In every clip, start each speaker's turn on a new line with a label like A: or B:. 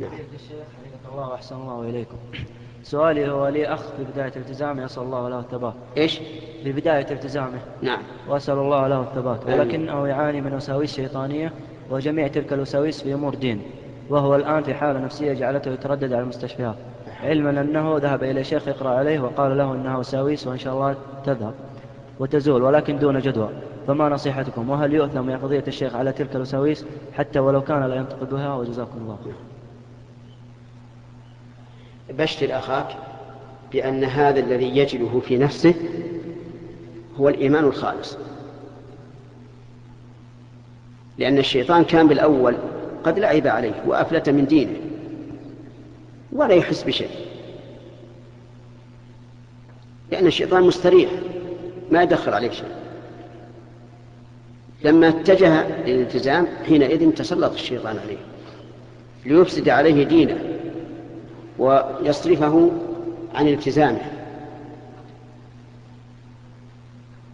A: نعم.
B: الشيخ حفظك الله وأحسن الله إليكم. سؤالي هو لي أخ في بداية التزامه يسأل الله له الثبات.
A: إيش؟
B: في بداية التزامه.
A: نعم.
B: وأسأل الله له الثبات. ولكنه يعاني من وساوس شيطانية وجميع تلك الوساوس في أمور دين. وهو الآن في حالة نفسية جعلته يتردد على المستشفيات. علما أنه ذهب إلى شيخ يقرأ عليه وقال له أنها وساوس وإن شاء الله تذهب وتزول ولكن دون جدوى. فما نصيحتكم؟ وهل يؤثم يا قضية الشيخ على تلك الوساوس حتى ولو كان لا ينطق بها؟ وجزاكم الله خير
A: بشر أخاك بأن هذا الذي يجده في نفسه هو الإيمان الخالص. لأن الشيطان كان بالأول قد لعب عليه وأفلت من دينه ولا يحس بشيء. لأن الشيطان مستريح ما يدخل عليه شيء. لما اتجه للالتزام حينئذ تسلط الشيطان عليه ليفسد عليه دينه. ويصرفه عن التزامه.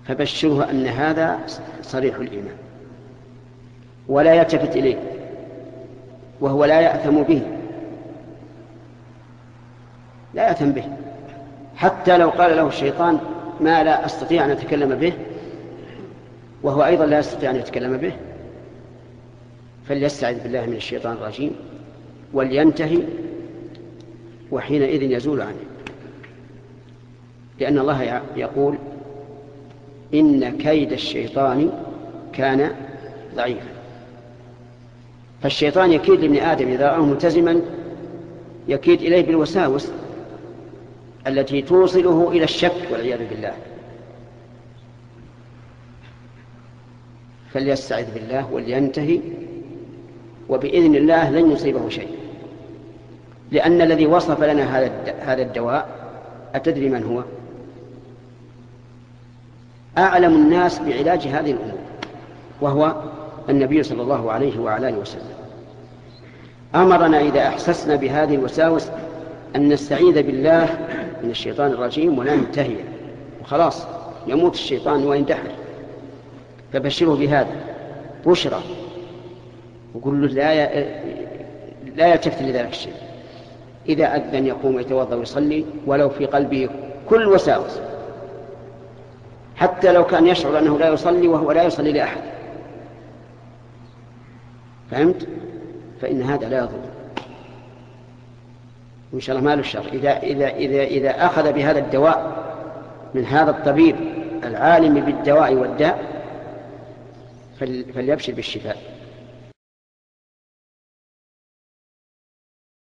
A: فبشره أن هذا صريح الإيمان. ولا يلتفت إليه. وهو لا يأثم به. لا يأثم به. حتى لو قال له الشيطان ما لا أستطيع أن أتكلم به وهو أيضا لا يستطيع أن يتكلم به فليستعذ بالله من الشيطان الرجيم ولينتهي وحينئذ يزول عنه. لأن الله يقول إن كيد الشيطان كان ضعيفا. فالشيطان يكيد لابن آدم إذا رآه ملتزما يكيد إليه بالوساوس التي توصله إلى الشك والعياذ بالله. فليستعذ بالله ولينتهي وبإذن الله لن يصيبه شيء. لأن الذي وصف لنا هذا هذا الدواء أتدري من هو؟ أعلم الناس بعلاج هذه الأمور وهو النبي صلى الله عليه وعلى آله وسلم. أمرنا إذا أحسسنا بهذه الوساوس أن نستعيذ بالله من الشيطان الرجيم وننتهي وخلاص يموت الشيطان ويندحر فبشره بهذا بشرى. وقل له لا لا يلتفت لذلك الشيء. إذا أذن يقوم يتوضأ ويصلي ولو في قلبه كل وساوس. حتى لو كان يشعر أنه لا يصلي وهو لا يصلي لأحد. فهمت؟ فإن هذا لا يضر. وإن شاء الله ما له الشر. إذا, إذا, إذا, إذا أخذ بهذا الدواء من هذا الطبيب العالم بالدواء والداء فليبشر بالشفاء.